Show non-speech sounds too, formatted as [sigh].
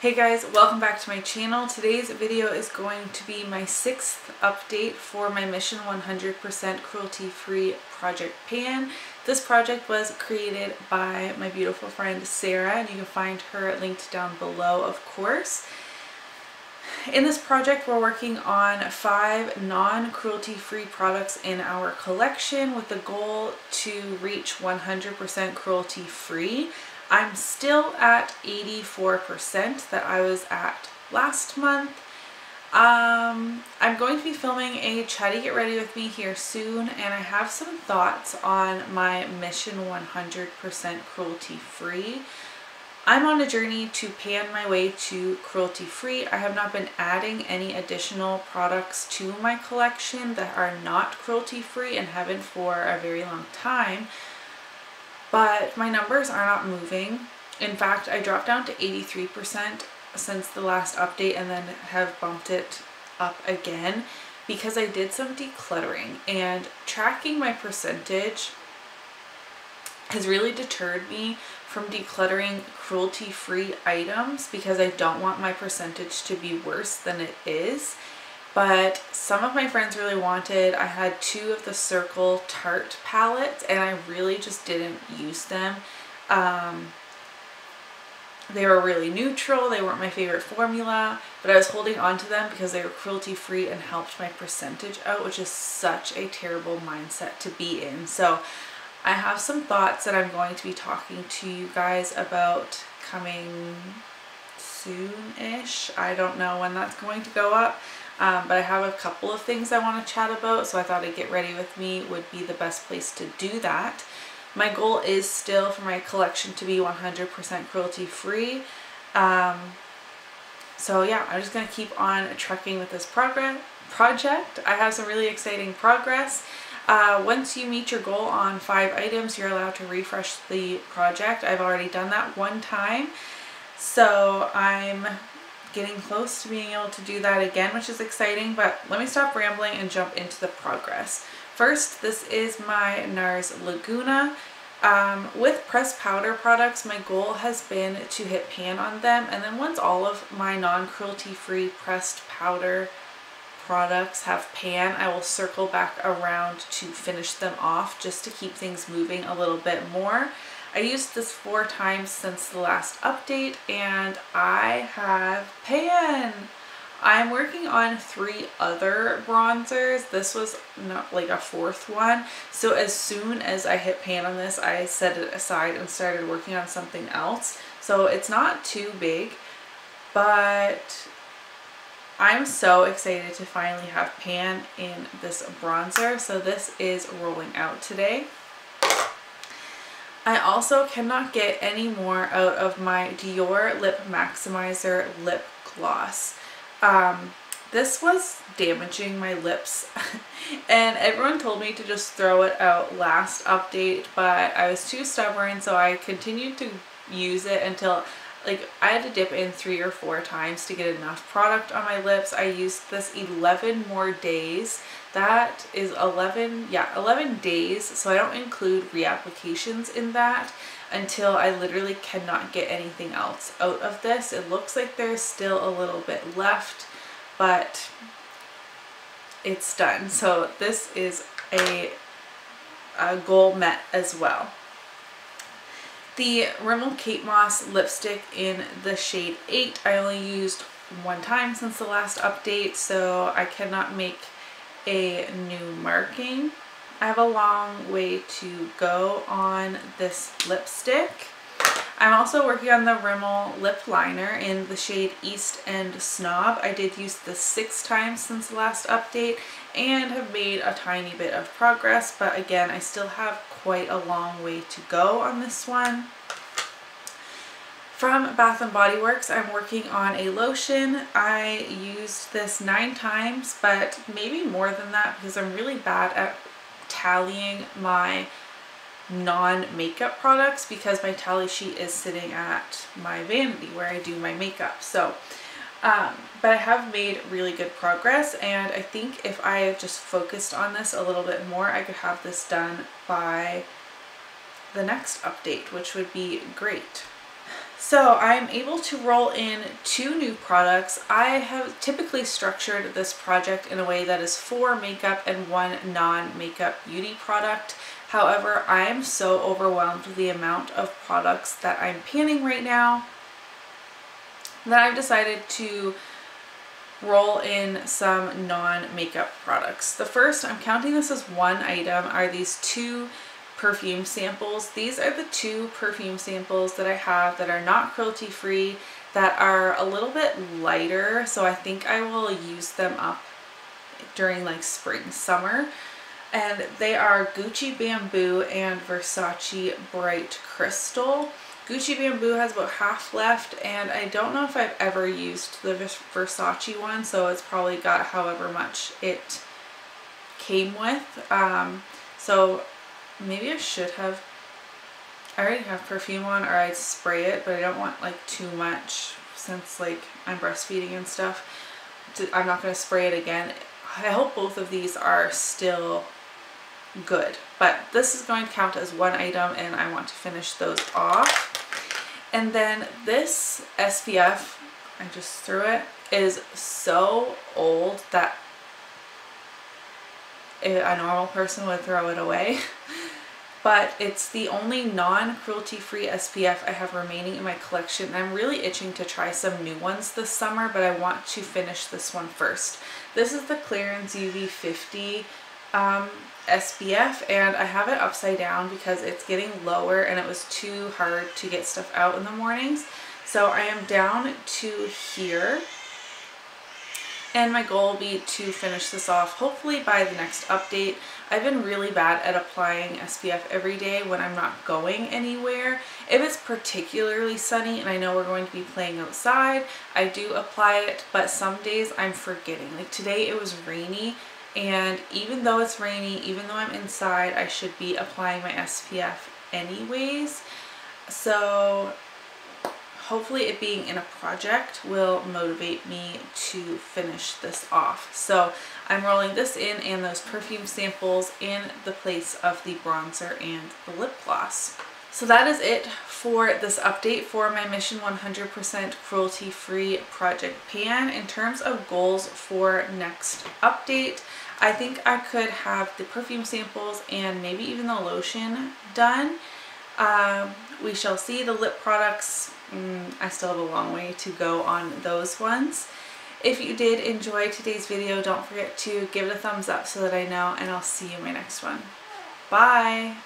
Hey guys, welcome back to my channel. Today's video is going to be my sixth update for my Mission 100% Cruelty-Free Project Pan. This project was created by my beautiful friend Sarah and you can find her linked down below of course. In this project we're working on five non-cruelty free products in our collection with the goal to reach 100% cruelty free. I'm still at 84% that I was at last month. Um, I'm going to be filming a Try to Get Ready With Me here soon and I have some thoughts on my Mission 100% Cruelty Free. I'm on a journey to pan my way to cruelty free. I have not been adding any additional products to my collection that are not cruelty free and haven't for a very long time but my numbers are not moving. In fact, I dropped down to 83% since the last update and then have bumped it up again because I did some decluttering and tracking my percentage has really deterred me from decluttering cruelty-free items because I don't want my percentage to be worse than it is but some of my friends really wanted, I had two of the Circle Tarte palettes and I really just didn't use them. Um, they were really neutral, they weren't my favorite formula, but I was holding on to them because they were cruelty free and helped my percentage out, which is such a terrible mindset to be in. So I have some thoughts that I'm going to be talking to you guys about coming soon-ish. I don't know when that's going to go up. Um, but I have a couple of things I want to chat about so I thought a Get Ready With Me would be the best place to do that. My goal is still for my collection to be 100% cruelty free. Um, so yeah, I'm just going to keep on trucking with this progress project. I have some really exciting progress. Uh, once you meet your goal on five items, you're allowed to refresh the project. I've already done that one time. So I'm getting close to being able to do that again, which is exciting, but let me stop rambling and jump into the progress. First, this is my NARS Laguna. Um, with pressed powder products, my goal has been to hit pan on them, and then once all of my non-cruelty free pressed powder products have pan, I will circle back around to finish them off just to keep things moving a little bit more. I used this four times since the last update and I have pan. I'm working on three other bronzers. This was not like a fourth one. So as soon as I hit pan on this, I set it aside and started working on something else. So it's not too big, but I'm so excited to finally have pan in this bronzer. So this is rolling out today. I also cannot get any more out of my Dior Lip Maximizer Lip Gloss. Um, this was damaging my lips [laughs] and everyone told me to just throw it out last update but I was too stubborn so I continued to use it until like I had to dip in three or four times to get enough product on my lips. I used this 11 more days. That is 11, yeah, 11 days. So I don't include reapplications in that until I literally cannot get anything else out of this. It looks like there's still a little bit left, but it's done. So this is a, a goal met as well the Rimmel Kate Moss lipstick in the shade 8. I only used one time since the last update, so I cannot make a new marking. I have a long way to go on this lipstick. I'm also working on the Rimmel lip liner in the shade East End Snob. I did use this six times since the last update and have made a tiny bit of progress, but again, I still have quite a long way to go on this one. From Bath & Body Works, I'm working on a lotion. I used this nine times, but maybe more than that because I'm really bad at tallying my non-makeup products because my tally sheet is sitting at my vanity where I do my makeup. So, um, but I have made really good progress and I think if I just focused on this a little bit more, I could have this done by the next update, which would be great. So I'm able to roll in two new products. I have typically structured this project in a way that is four makeup and one non-makeup beauty product. However, I am so overwhelmed with the amount of products that I'm panning right now that I've decided to roll in some non-makeup products. The first, I'm counting this as one item, are these two perfume samples. These are the two perfume samples that I have that are not cruelty free, that are a little bit lighter, so I think I will use them up during like spring, summer. And they are Gucci Bamboo and Versace Bright Crystal. Gucci Bamboo has about half left and I don't know if I've ever used the Versace one so it's probably got however much it came with. Um, so maybe I should have, I already have perfume on or I'd spray it, but I don't want like too much since like I'm breastfeeding and stuff. I'm not going to spray it again. I hope both of these are still good, but this is going to count as one item and I want to finish those off. And then this SPF, I just threw it, is so old that a normal person would throw it away. [laughs] but it's the only non-cruelty free SPF I have remaining in my collection I'm really itching to try some new ones this summer but I want to finish this one first. This is the Clarins UV50 um, SPF and I have it upside down because it's getting lower and it was too hard to get stuff out in the mornings. So I am down to here and my goal will be to finish this off hopefully by the next update. I've been really bad at applying SPF every day when I'm not going anywhere. If it's particularly sunny and I know we're going to be playing outside, I do apply it, but some days I'm forgetting. Like today it was rainy and even though it's rainy, even though I'm inside, I should be applying my SPF anyways. So hopefully it being in a project will motivate me to finish this off. So I'm rolling this in and those perfume samples in the place of the bronzer and the lip gloss. So that is it for this update for my Mission 100% Cruelty Free Project Pan. In terms of goals for next update, I think I could have the perfume samples and maybe even the lotion done. Um, we shall see the lip products. Mm, I still have a long way to go on those ones. If you did enjoy today's video, don't forget to give it a thumbs up so that I know, and I'll see you in my next one. Bye!